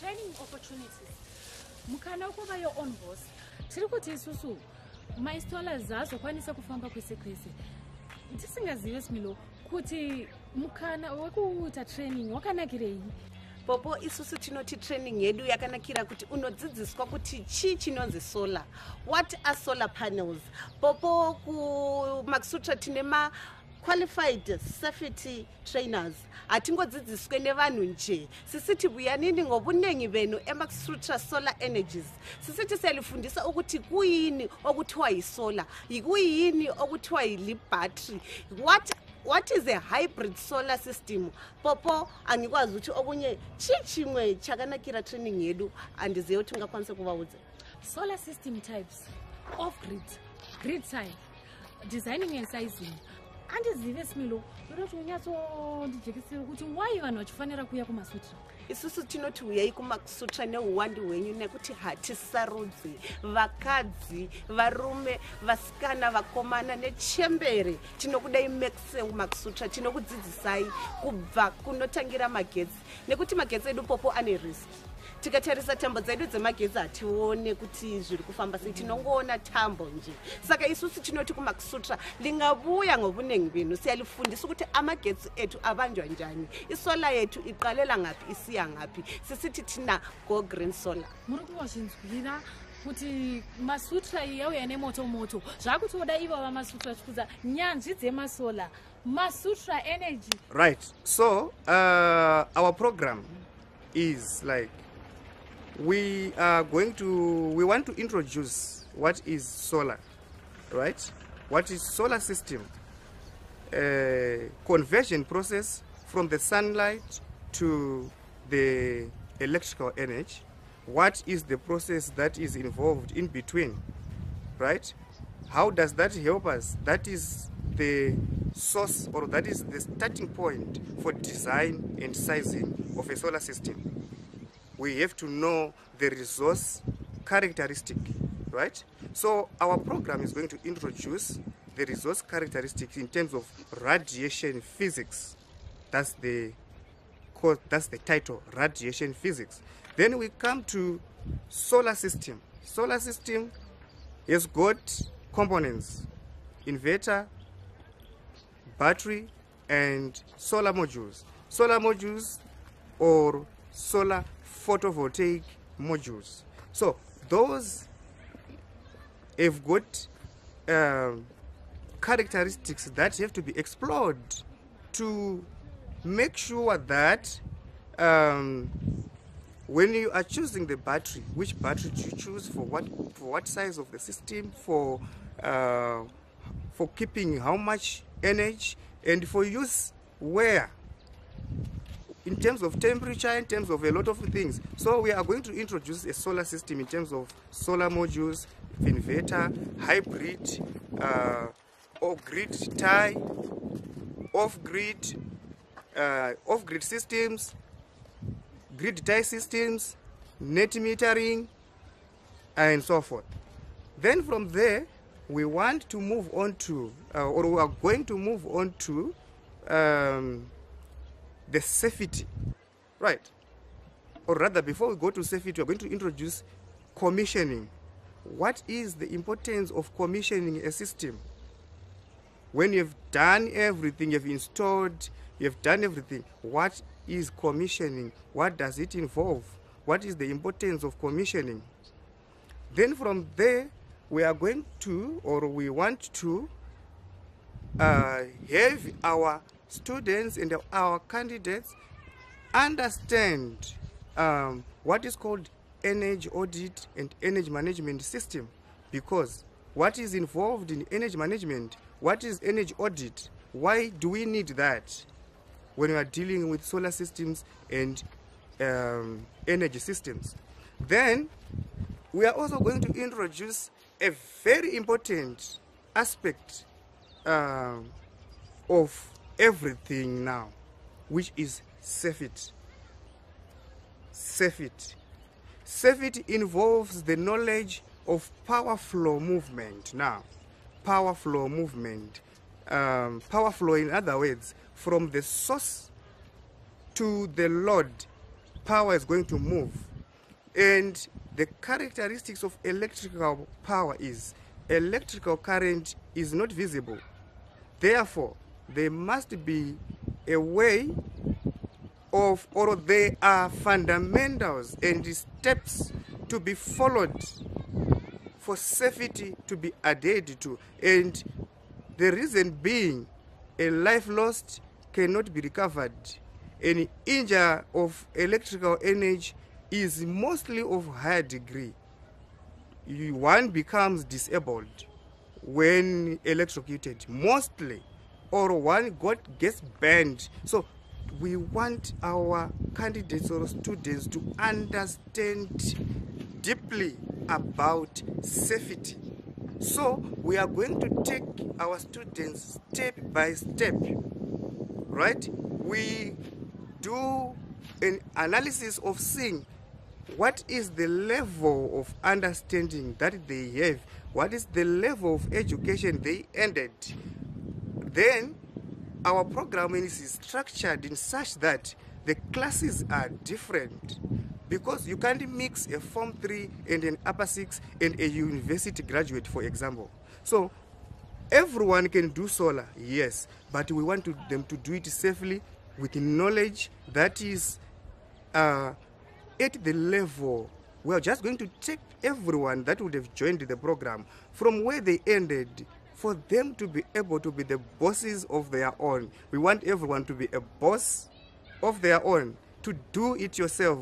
training opportunities. Mukana wekuva your-own boss tiri kuti isusu maistolars azokwanisa kufamba kwese kwese tisingazive smilo kuti mukana wekuita training wakanakirei popo isusu tinoti training yedu yakanakira kuti unodzidziswa kuti chii chinonzi solar? What are solar panels? Popo kumakusutra tine ma qualified safety trainers. Hatingodzidziswe nevanhu nje. Sisiti buyanini ngobunengi benu emakusutra solar energies. Sisiti siyalifundisa ukuthi kuyini okuthiwa yisolar? Kuyini okuthiwa yilibhattery what what is a hybrid solar system? Popo angikwazi ukuthi okunye chii chimwe chakanakira training yedu handizive kuti ungakwanise kuvaudza solar system types off grid grid type. Designing and sizing handizive smilo ndoda kuti unyatsondijekesera kuti wai vanhu vachifanira kuuya kumasutra isusu tinoti uyai kumakusutra neuwandi hwenyu nekuti hatisarudzi. Vakadzi varume vasikana vakomana nechembere tinokudai mekse makusutra tinokudzidzisai kubva kunotangira magetsi. Nekuti magetsi edu popo ane riski tikatarisa tambo dzedu dzemagetsi hatione kuti zviri kufamba sei tinongoona tambo nje. Saka isusu tinoti kumakusutra lingabuya ngobunengi benu. Siyalifundisa kuti amagetsi ethu abanjwa njani. Isola yethu iqalela ngaphi isiya ngaphi sisithi thina go green solar muri kungozvinzwira kuti masutra yauya nemoto moto zvakuti oda ivava masutra chikudza nyanzvi dzemasola masutra energy Right. So uh, our program is like we are going to we want to introduce what is solar, right? What is solar system? Uh, conversion process from the sunlight to the electrical energy. What is the process that is involved in between, right? How does that help us? That is the source or that is the starting point for design and sizing of a solar system. We have to know the resource characteristic, right? So our program is going to introduce the resource characteristics in terms of radiation physics. That's the cause, that's the title, radiation physics. Then we come to solar system. Solar system has got components, inverter, battery, and solar modules. Solar modules or solar photovoltaic modules. So those have got um, characteristics that have to be explored to make sure that um, when you are choosing the battery, which battery do you choose for what for what size of the system, for uh, for keeping how much energy, and for use where in terms of temperature, in terms of a lot of things. So we are going to introduce a solar system in terms of solar modules, inverter, hybrid, uh, off-grid tie, off-grid, uh, off-grid systems, grid tie systems, net metering, and so forth. Then from there, we want to move on to, uh, or we are going to move on to um, the safety, right? Or rather, before we go to safety, we're going to introduce commissioning. What is the importance of commissioning a system? When you've done everything, you've installed, you've done everything, what is commissioning? What does it involve? What is the importance of commissioning? Then from there, we are going to, or we want to, uh, have our students and our candidates understand um, what is called energy audit and energy management system because what is involved in energy management what is energy audit why do we need that when we are dealing with solar systems and um, energy systems then we are also going to introduce a very important aspect um, of everything now, which is safety. Safety. Safety involves the knowledge of power flow movement now. Power flow movement. Um, power flow, in other words, from the source to the load, power is going to move And the characteristics of electrical power is electrical current is not visible. Therefore, there must be a way of, or there are fundamentals and steps to be followed for safety to be adhered to. And the reason being, a life lost cannot be recovered. An injury of electrical energy is mostly of higher degree. One becomes disabled when electrocuted, mostly, or one got gets burned. So we want our candidates or students to understand deeply about safety. So we are going to take our students step by step, right? We do an analysis of seeing what is the level of understanding that they have, what is the level of education they ended. Then our programming is structured in such that the classes are different because you can't mix a form 3 and an upper 6 and a university graduate for example so everyone can do solar yes but we want to, them to do it safely with knowledge that is uh, at the level. We are just going to take everyone that would have joined the program from where they ended for them to be able to be the bosses of their own. We want everyone to be a boss of their own to do it yourself